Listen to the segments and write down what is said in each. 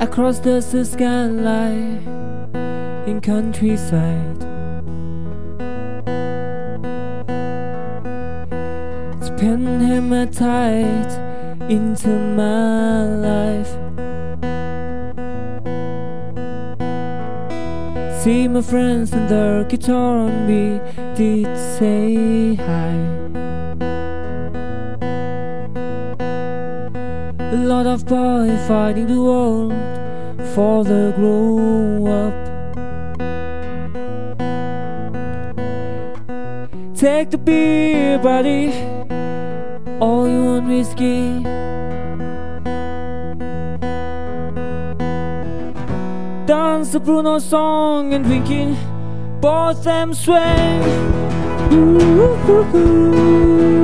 across the skyline in countryside. It's pen hematite into my life. See my friends and their guitar on me did say hi. A lot of boys fighting the world for the grow up. Take the beer, buddy. All you want whiskey. Dance the Bruno song and drinking, both them swing. Ooh, ooh, Nineteen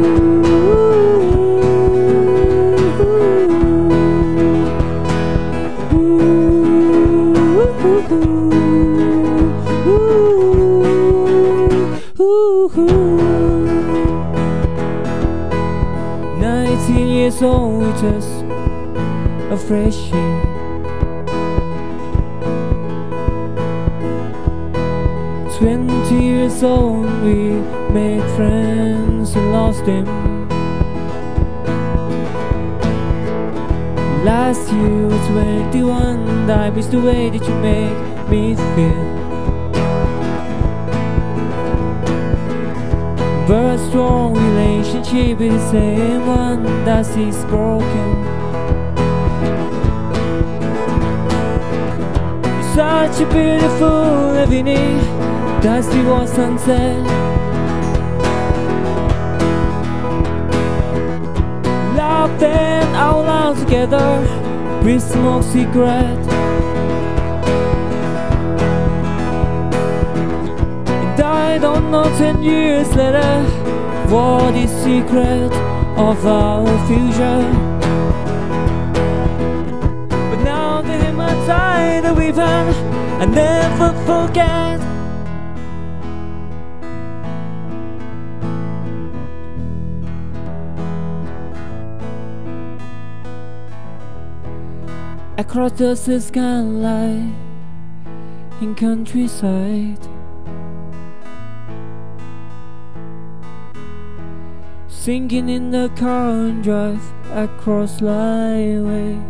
years old, just a freshie. Twenty years old, we made friends and lost them. Last year was 21, I missed the way that you make me feel. But a strong relationship is the same one that is broken. Such a beautiful evening, dusty was sunset. Laughed and out loud together, we smoked cigarette. Know ten years later what is the secret of our future. But now that in my tie the ribbon, I never forget. Across the skyline in countryside. Singing in the car and drive across the highway.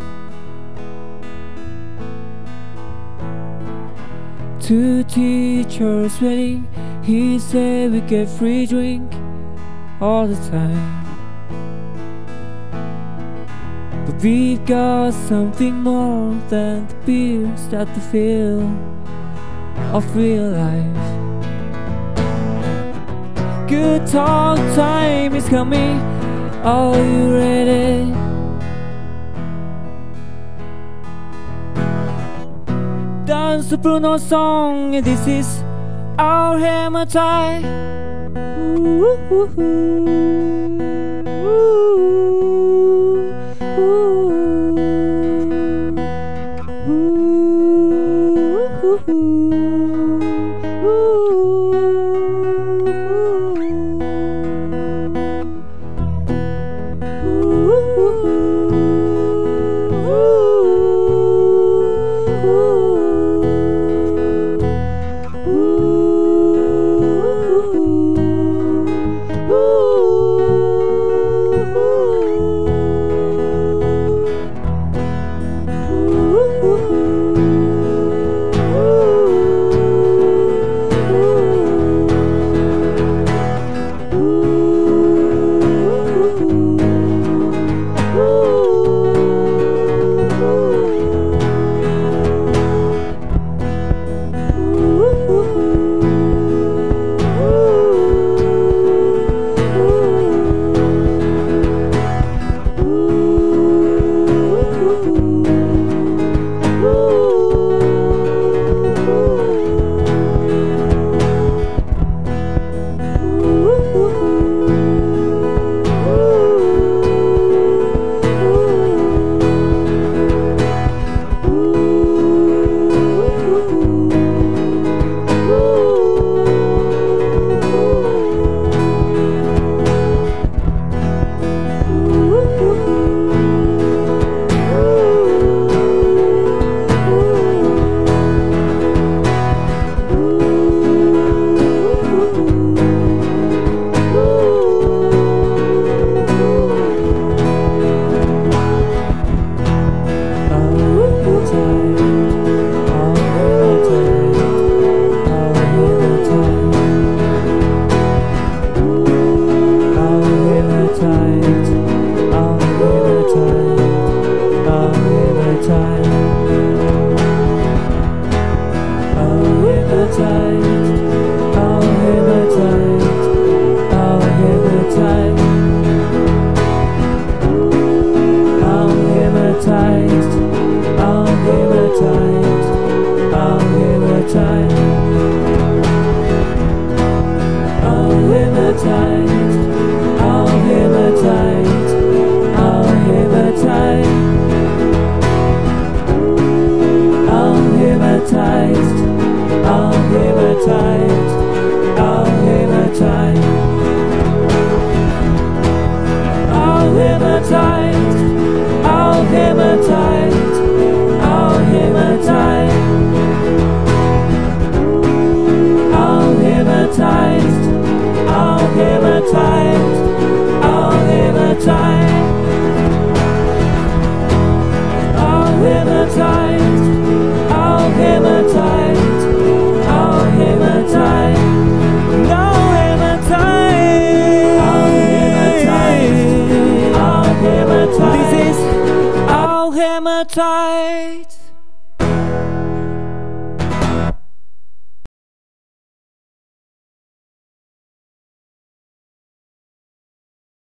Two teachers waiting, he said we get free drink all the time. But we've got something more than the beers that the feel of real life. Good talk time is coming. Are you ready? Dance the Bruno song, this is our hammer ooh, ooh, I'll hypnotize, I'll hypnotize. Tight